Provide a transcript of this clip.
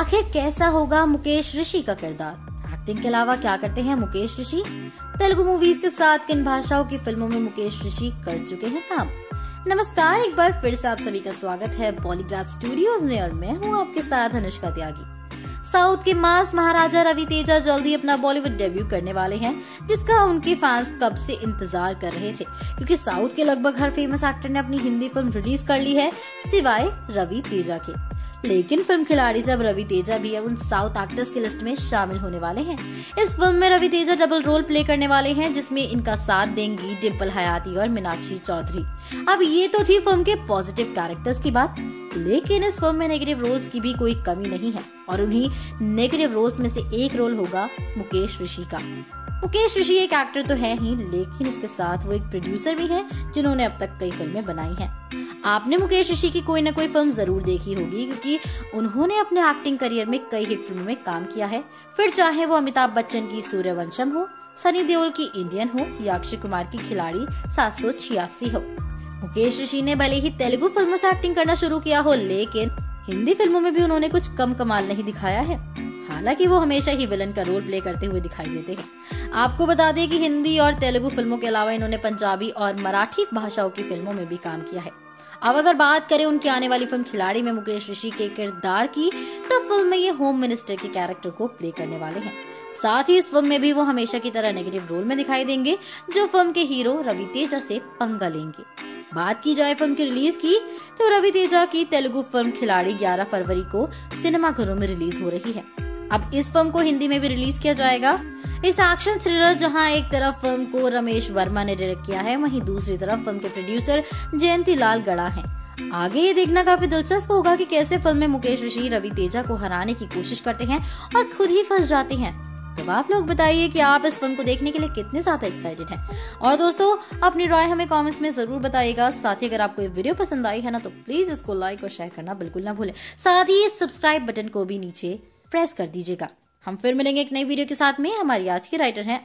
आखिर कैसा होगा मुकेश ऋषि का किरदार? एक्टिंग के अलावा क्या करते हैं मुकेश ऋषि? तेलुगु मूवीज़ के साथ किन भाषाओं की फ़िल्मों में मुकेश ऋषि कर चुके हैं काम? नमस्कार, एक बार फिर से आप सभी का स्वागत है बॉलीग्राड स्टूडियोज में और मैं हूँ आपके साथ अनुष्का त्यागी। साउथ के मास महाराजा रवि तेजा जल्द ही अपना बॉलीवुड डेब्यू करने वाले हैं, जिसका उनके फैंस कब से इंतज़ार कर रहे थे। क्योंकि साउथ के लगभग हर फ़ेमस एक्टर ने अपनी हिंदी फ़िल्म रिलीज़ कर ली है, सिवाय रवि तेजा के। लेकिन फ़िल्म खिलाड़ी से अब रवि तेजा भी अब उन साउथ एक्टर्स की लिस्ट में शामिल होने वाले हैं। इस फ़िल्म में Ravi Teja double role play करने वाले हैं, जिसमें इनका साथ देंगी डिम्पल हयाती और मीनाक्षी चौधरी। अब ये तो थी फ़िल्म के पॉजिटिव कैरेक्टर्स की बात। लेकिन इस फ़िल्म में नेगेटिव रोल्स की भी कोई कमी नहीं है। और उन्हीं नेगेटिव रोल्स में से एक रोल होगा मुकेश ऋषि का। मुकेश ऋषि एक एक्टर तो है ही, लेकिन इसके साथ वो एक प्रोड्यूसर भी हैं, जिन्होंने अब तक कई फ़िल्में बनाई हैं। आपने मुकेश ऋषि की कोई ना कोई फ़िल्म ज़रूर देखी होगी, क्योंकि उन्होंने अपने एक्टिंग करियर में कई हिट फ़िल्मों में काम किया है। फिर चाहे वो अमिताभ बच्चन की सूर्यवंशम हो, सनी देओल की इंडियन हो, या अक्षय कुमार की खिलाड़ी सात सौ छियासी हो। मुकेश ऋषि ने भले ही तेलुगु फ़िल्मों से एक्टिंग करना शुरू किया हो, लेकिन हिंदी फ़िल्मों में भी उन्होंने कुछ कम कमाल नहीं दिखाया है। हालाँकि वो हमेशा ही विलन का रोल प्ले करते हुए दिखाई देते हैं। आपको बता दें कि हिंदी और तेलुगु फ़िल्मों के अलावा इन्होंने पंजाबी और मराठी भाषाओं की फ़िल्मों में भी काम किया है। अब अगर बात करें उनकी आने वाली फ़िल्म खिलाड़ी में मुकेश ऋषि के किरदार की तो फ़िल्म में ये होम मिनिस्टर के कैरेक्टर को प्ले करने वाले हैं। साथ ही इस फ़िल्म में भी वो हमेशा की तरह नेगेटिव रोल में दिखाई देंगे, जो फ़िल्म के हीरो रवि तेजा से पंगा लेंगे। बात की जाए फ़िल्म की रिलीज़ की तो रवि तेजा की तेलुगु फ़िल्म खिलाड़ी 11 फरवरी को सिनेमाघरों में रिलीज़ हो रही है। अब इस फ़िल्म को हिंदी में भी रिलीज़ किया जाएगा। इस एक्शन थ्रिलर जहाँ एक तरफ़ फ़िल्म को रमेश वर्मा ने डायरेक्ट किया है, वहीं दूसरी तरफ़ फ़िल्म के प्रोड्यूसर जयंती लाल गड़ा है। आगे ये देखना काफ़ी दिलचस्प होगा कि कैसे फ़िल्म में मुकेश ऋषि रवि तेजा को हराने की कोशिश करते हैं और खुद ही फंस जाते हैं। तो आप लोग बताइए कि आप इस फ़िल्म को देखने के लिए कितने ज़्यादा एक्साइटेड हैं। और दोस्तों, अपनी राय हमें कमेंट्स में ज़रूर बताइएगा। साथ ही अगर आपको ये वीडियो पसंद आई है ना तो प्लीज़ इसको लाइक और शेयर करना बिल्कुल ना भूलें। साथ ही सब्सक्राइब बटन को भी नीचे प्रेस कर दीजिएगा। हम फिर मिलेंगे एक नई वीडियो के साथ में। हमारी आज की राइटर हैं